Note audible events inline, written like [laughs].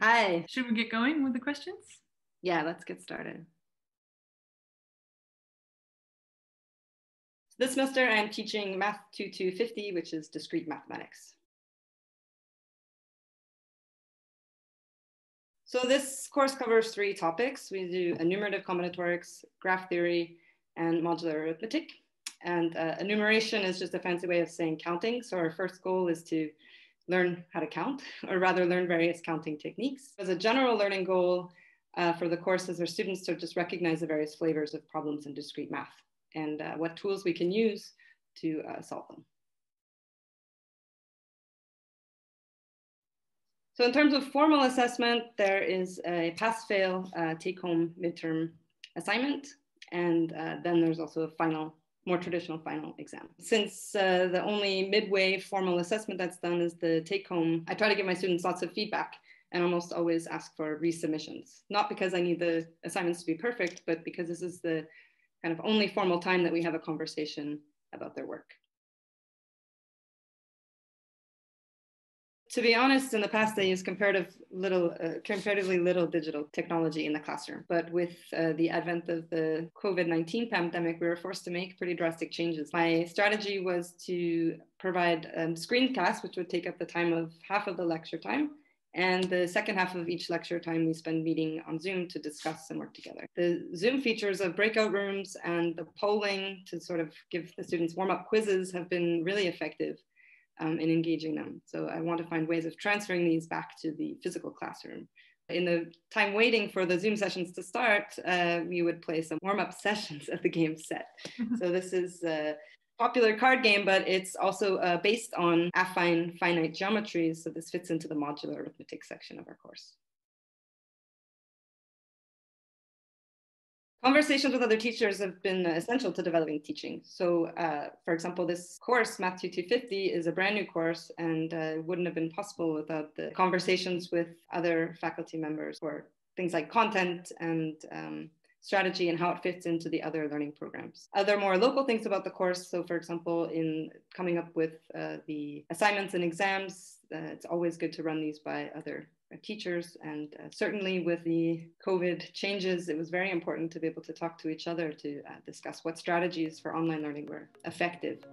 Hi. Should we get going with the questions? Yeah, let's get started. This semester, I'm teaching Math 2250, which is discrete mathematics. So this course covers three topics. We do enumerative combinatorics, graph theory, and modular arithmetic. And uh, enumeration is just a fancy way of saying counting. So our first goal is to learn how to count, [laughs] or rather learn various counting techniques. As a general learning goal uh, for the courses, our students to just recognize the various flavors of problems in discrete math and uh, what tools we can use to uh, solve them. So in terms of formal assessment, there is a pass-fail uh, take-home midterm assignment, and uh, then there's also a final more traditional final exam. Since uh, the only midway formal assessment that's done is the take home, I try to give my students lots of feedback and almost always ask for resubmissions. Not because I need the assignments to be perfect, but because this is the kind of only formal time that we have a conversation about their work. To be honest, in the past, I used comparative little, uh, comparatively little digital technology in the classroom. But with uh, the advent of the COVID 19 pandemic, we were forced to make pretty drastic changes. My strategy was to provide um, screencasts, which would take up the time of half of the lecture time. And the second half of each lecture time, we spend meeting on Zoom to discuss and work together. The Zoom features of breakout rooms and the polling to sort of give the students warm up quizzes have been really effective um, in engaging them. So I want to find ways of transferring these back to the physical classroom. In the time waiting for the Zoom sessions to start, uh, we would play some warm-up [laughs] sessions of the game set. [laughs] so this is a popular card game, but it's also uh, based on affine finite geometries. So this fits into the modular arithmetic section of our course. Conversations with other teachers have been essential to developing teaching. So, uh, for example, this course, Math 2250, is a brand new course and uh, wouldn't have been possible without the conversations with other faculty members or things like content and um, strategy and how it fits into the other learning programs. Other more local things about the course. So, for example, in coming up with uh, the assignments and exams, uh, it's always good to run these by other teachers. And uh, certainly with the COVID changes, it was very important to be able to talk to each other to uh, discuss what strategies for online learning were effective.